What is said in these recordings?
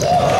Oh!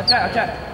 熱い熱い